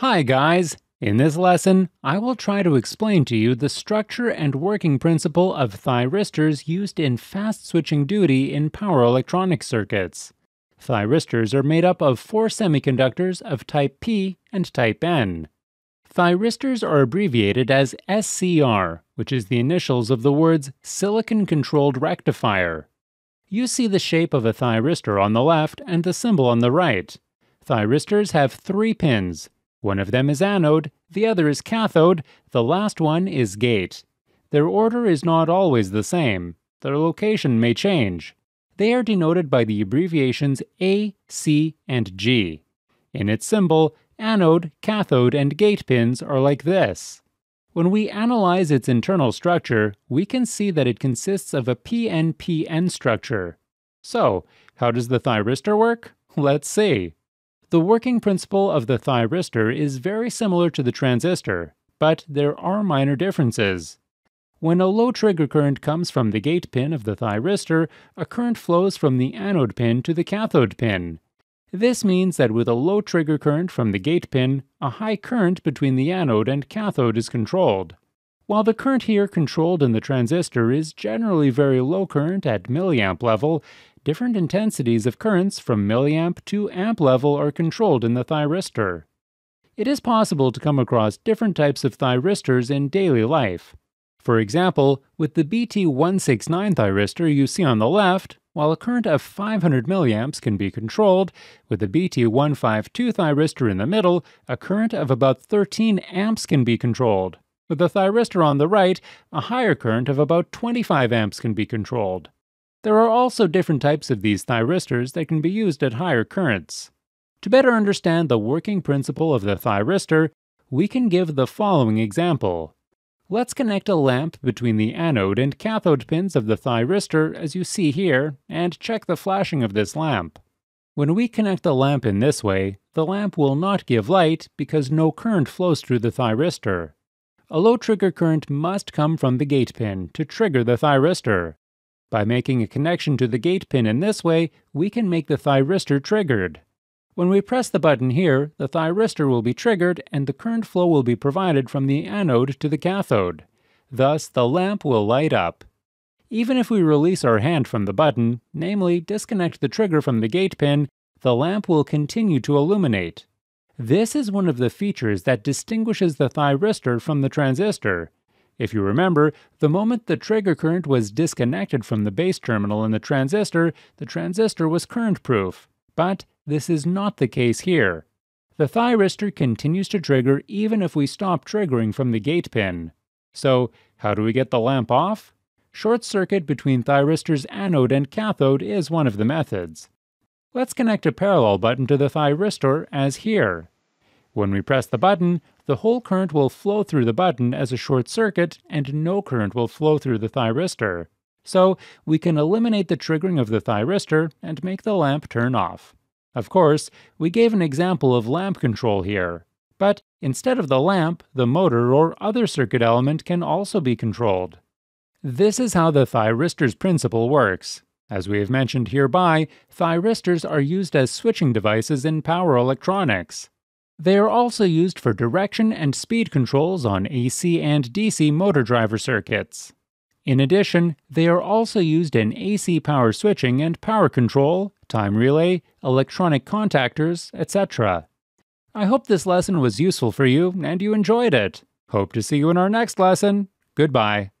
Hi guys! In this lesson, I will try to explain to you the structure and working principle of thyristors used in fast switching duty in power electronic circuits. Thyristors are made up of four semiconductors of type P and type N. Thyristors are abbreviated as SCR, which is the initials of the words Silicon Controlled Rectifier. You see the shape of a thyristor on the left and the symbol on the right. Thyristors have three pins, one of them is anode, the other is cathode, the last one is gate. Their order is not always the same. Their location may change. They are denoted by the abbreviations A, C, and G. In its symbol, anode, cathode, and gate pins are like this. When we analyze its internal structure, we can see that it consists of a PNPN structure. So, how does the thyristor work? Let's see. The working principle of the thyristor is very similar to the transistor, but there are minor differences. When a low trigger current comes from the gate pin of the thyristor, a current flows from the anode pin to the cathode pin. This means that with a low trigger current from the gate pin, a high current between the anode and cathode is controlled. While the current here controlled in the transistor is generally very low current at milliamp level, different intensities of currents from milliamp to amp level are controlled in the thyristor. It is possible to come across different types of thyristors in daily life. For example, with the BT169 thyristor you see on the left, while a current of 500 milliamps can be controlled, with the BT152 thyristor in the middle, a current of about 13 amps can be controlled. With the thyristor on the right, a higher current of about 25 amps can be controlled. There are also different types of these thyristors that can be used at higher currents. To better understand the working principle of the thyristor, we can give the following example. Let's connect a lamp between the anode and cathode pins of the thyristor as you see here, and check the flashing of this lamp. When we connect the lamp in this way, the lamp will not give light because no current flows through the thyristor. A low trigger current must come from the gate pin to trigger the thyristor. By making a connection to the gate pin in this way, we can make the thyristor triggered. When we press the button here, the thyristor will be triggered and the current flow will be provided from the anode to the cathode. Thus, the lamp will light up. Even if we release our hand from the button, namely disconnect the trigger from the gate pin, the lamp will continue to illuminate. This is one of the features that distinguishes the thyristor from the transistor. If you remember, the moment the trigger current was disconnected from the base terminal in the transistor, the transistor was current proof. But this is not the case here. The thyristor continues to trigger even if we stop triggering from the gate pin. So, how do we get the lamp off? Short circuit between thyristor's anode and cathode is one of the methods. Let's connect a parallel button to the thyristor as here. When we press the button, the whole current will flow through the button as a short circuit and no current will flow through the thyristor. So we can eliminate the triggering of the thyristor and make the lamp turn off. Of course, we gave an example of lamp control here, but instead of the lamp, the motor or other circuit element can also be controlled. This is how the thyristor's principle works. As we have mentioned hereby, thyristors are used as switching devices in power electronics. They are also used for direction and speed controls on AC and DC motor driver circuits. In addition, they are also used in AC power switching and power control, time relay, electronic contactors, etc. I hope this lesson was useful for you and you enjoyed it. Hope to see you in our next lesson. Goodbye.